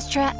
Astra.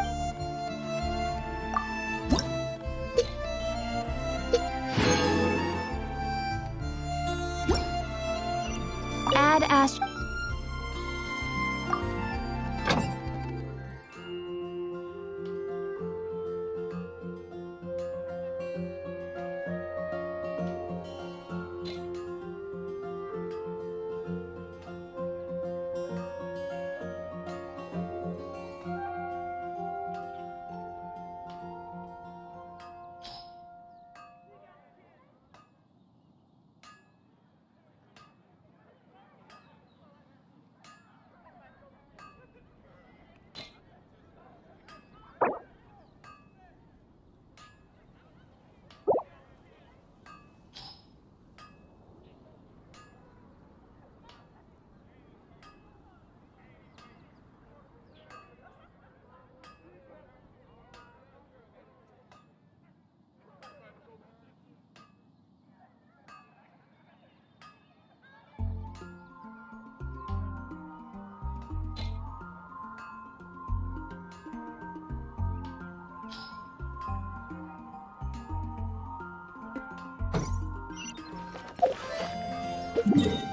Race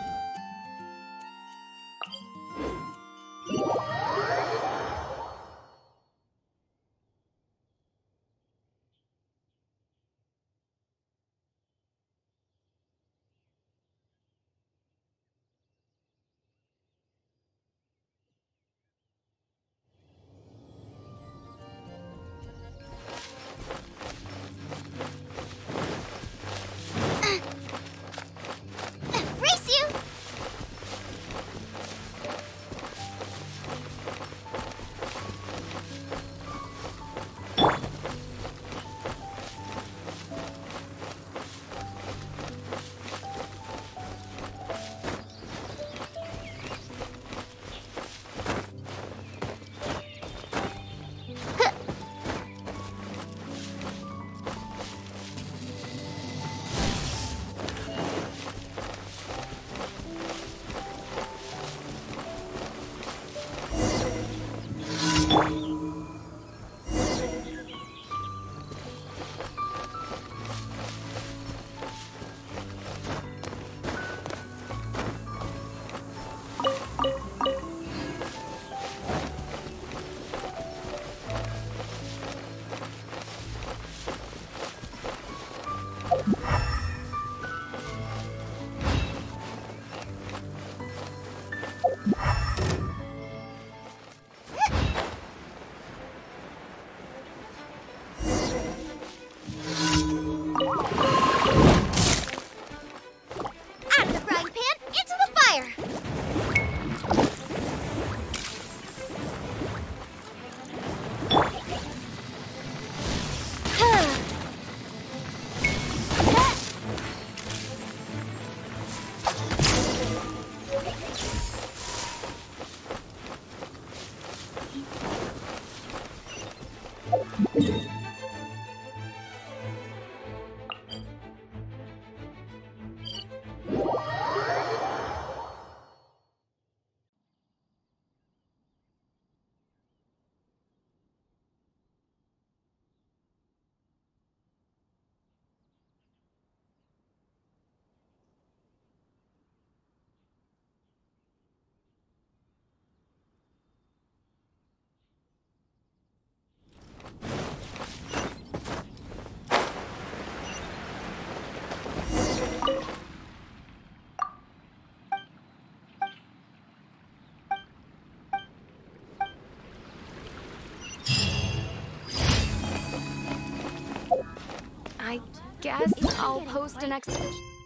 I guess I'll post an expedition.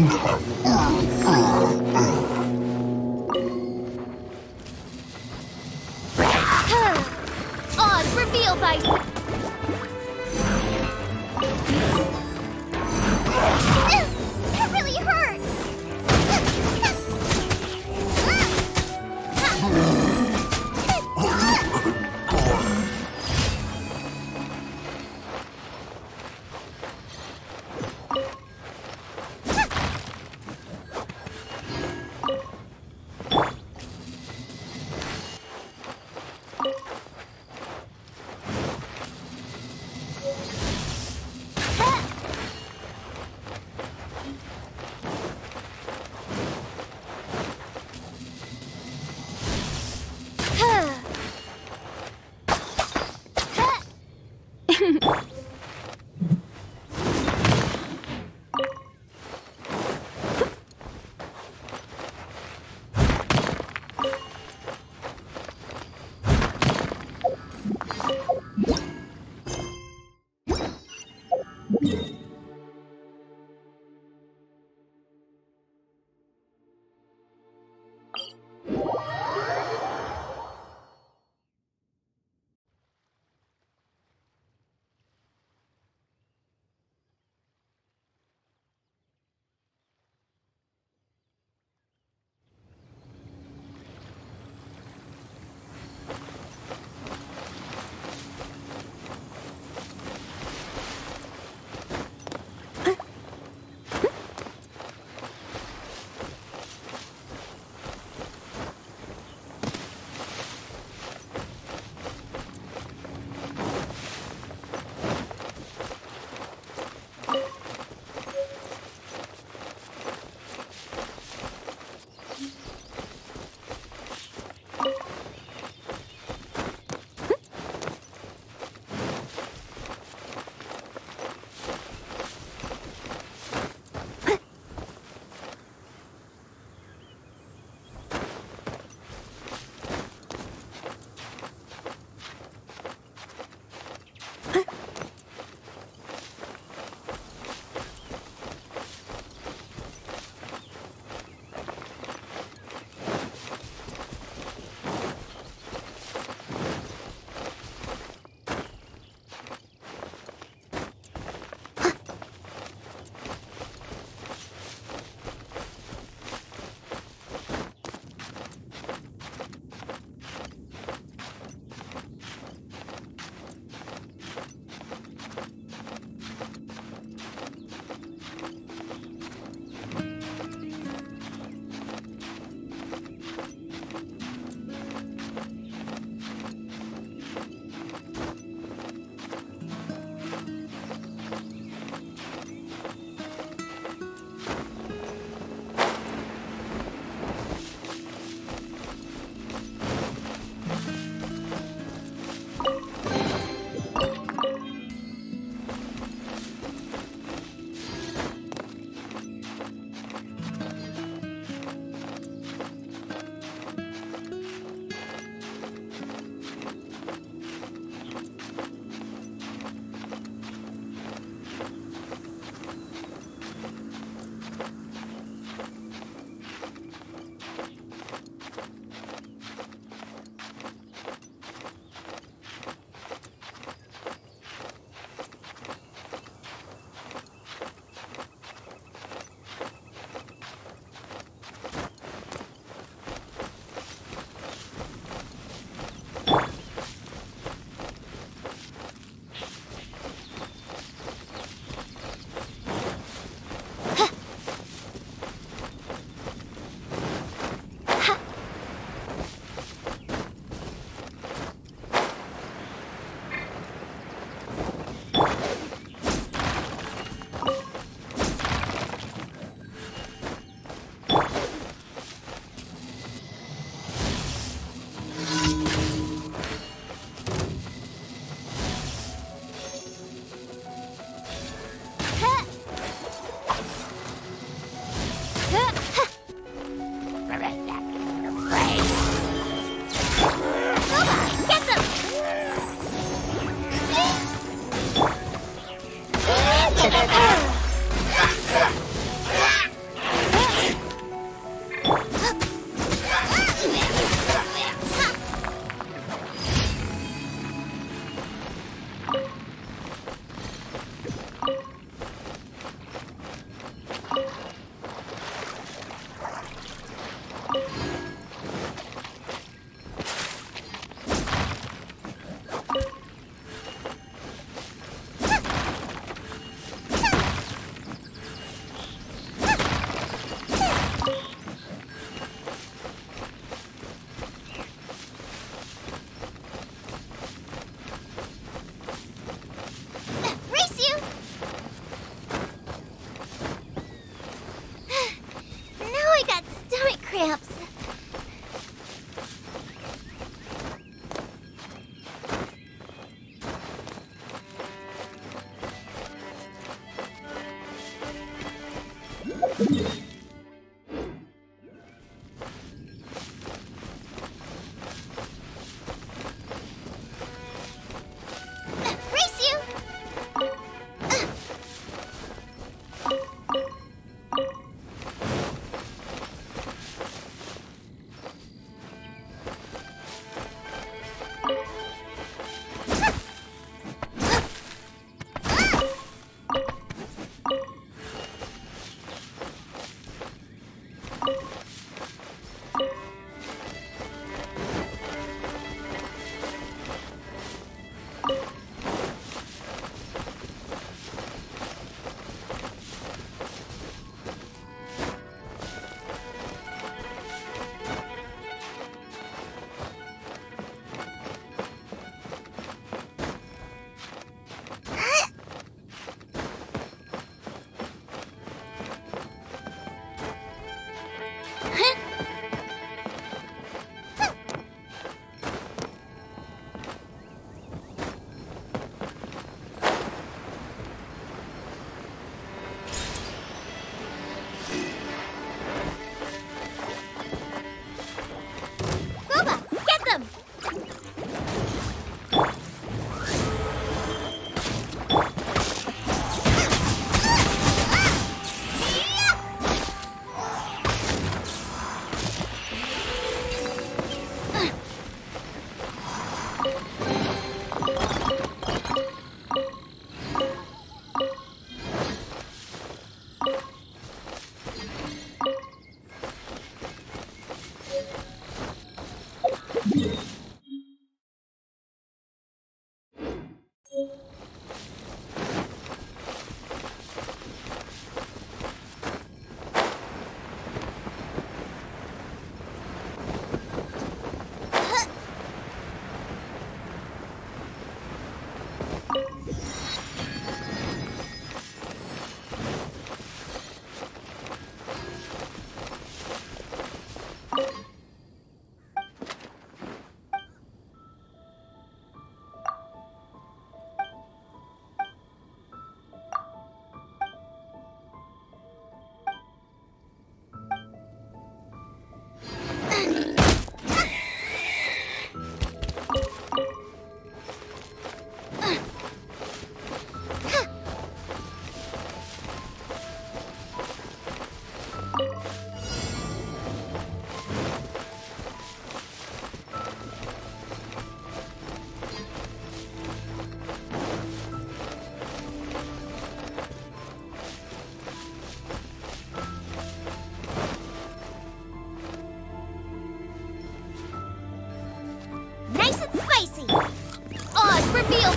Oz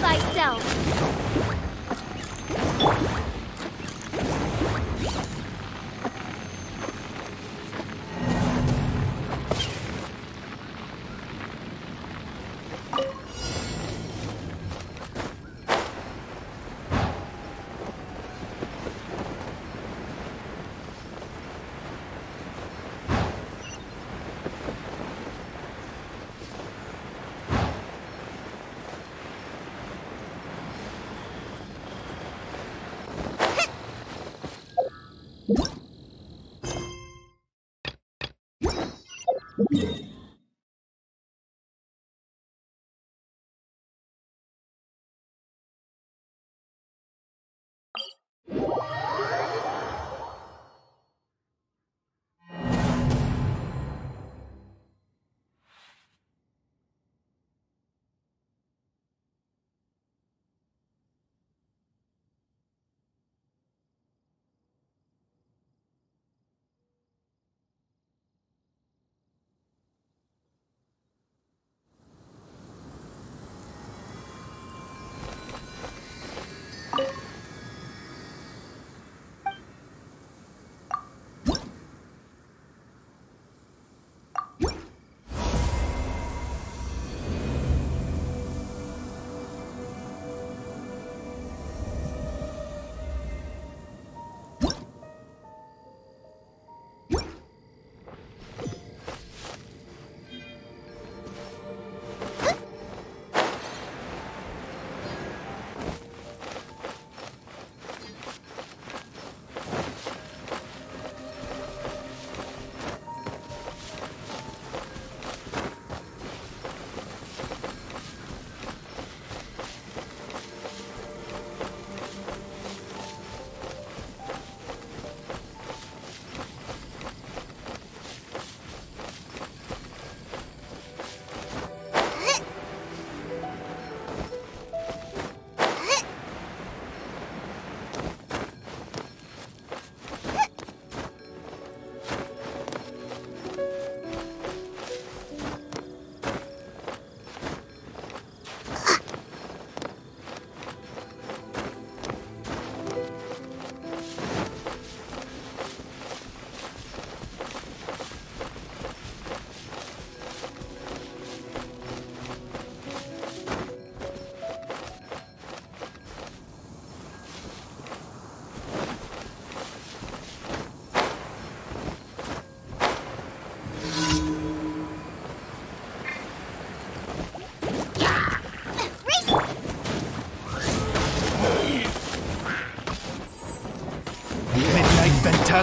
thyself!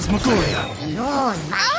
Phantasmagoria. I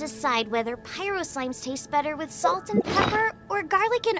decide whether pyro slimes taste better with salt and pepper or garlic and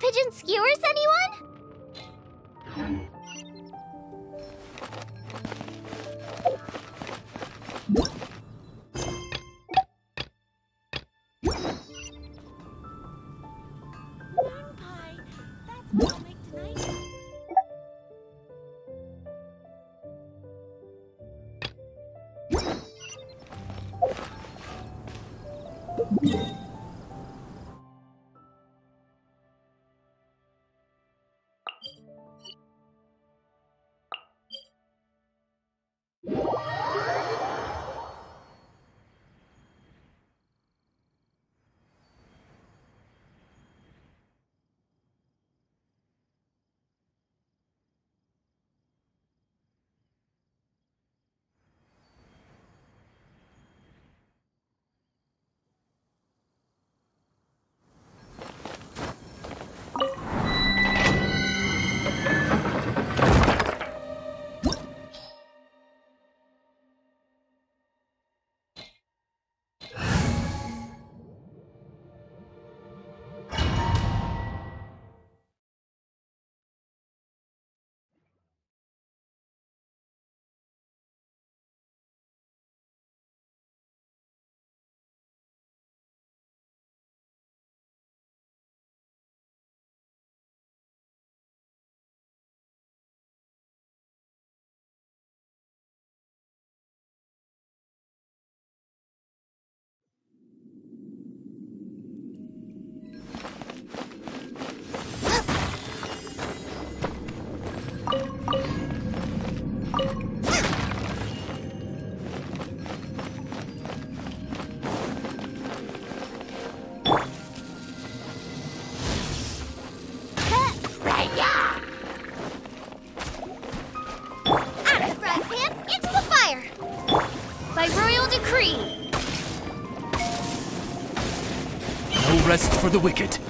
pigeon skewers, anyone? For the wicked.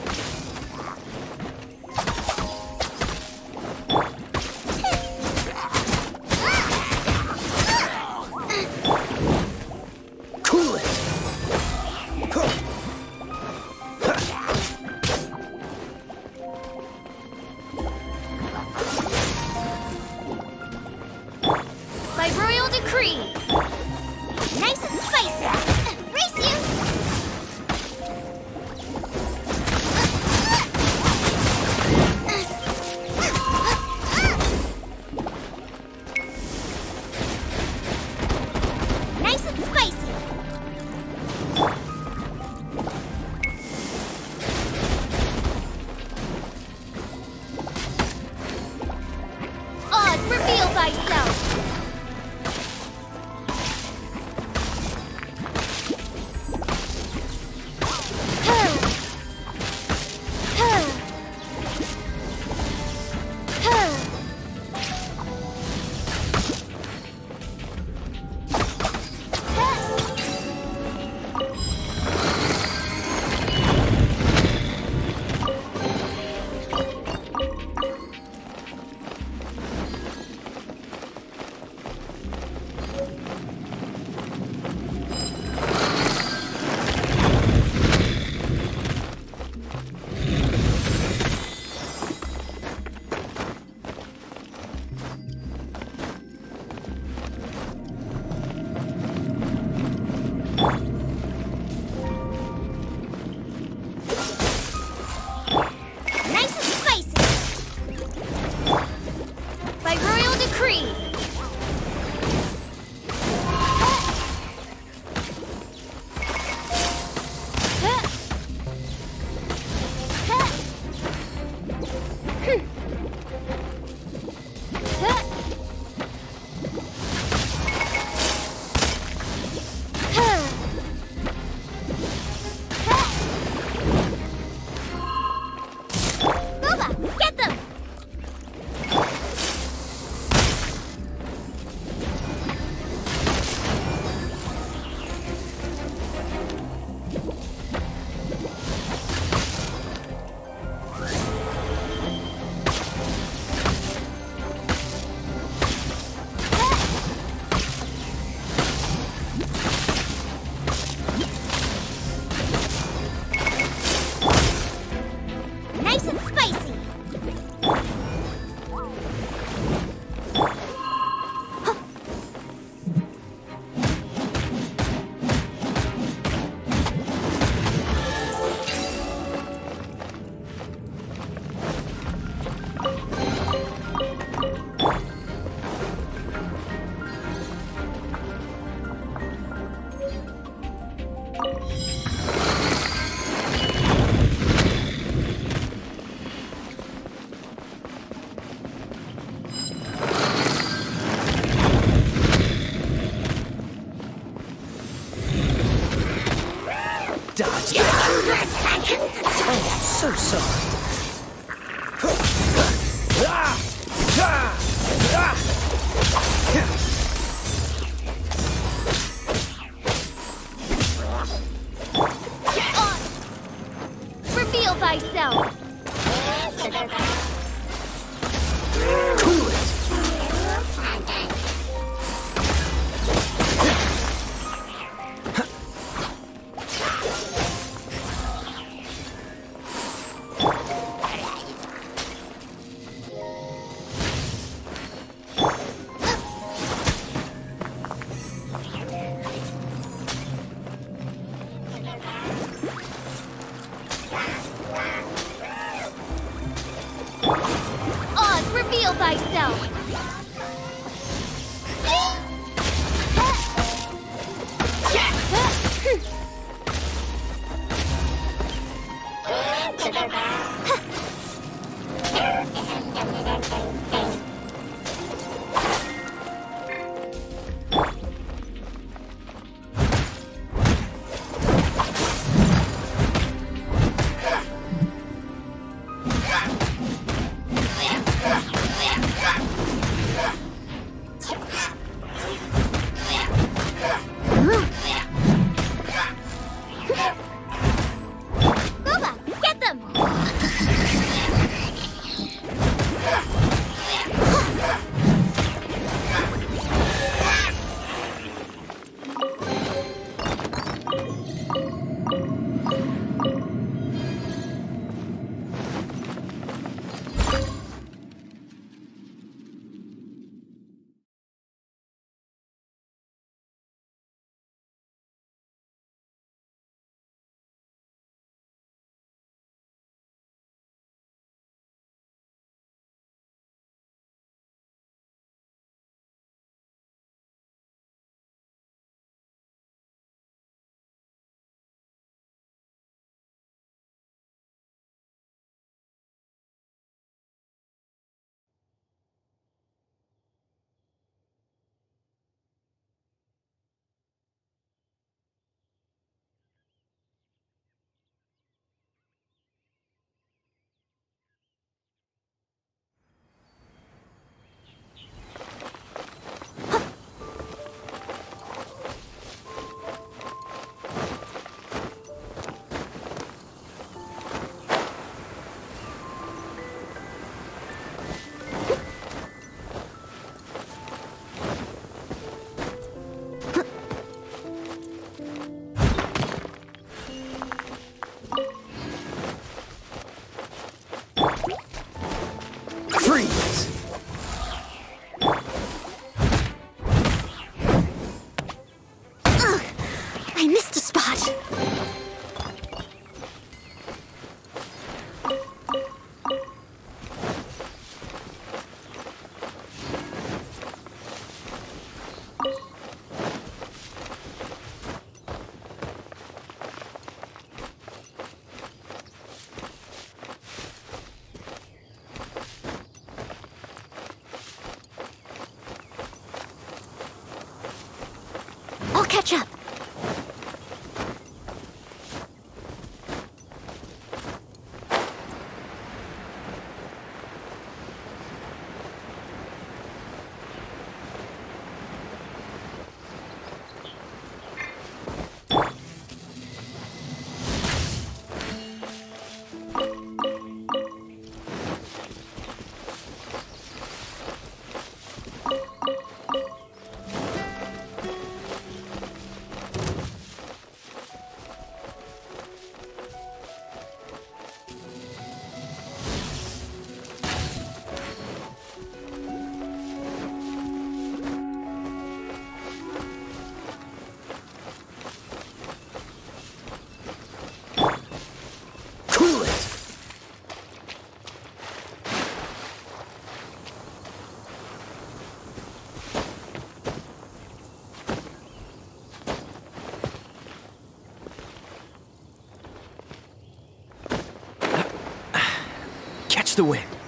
The wind.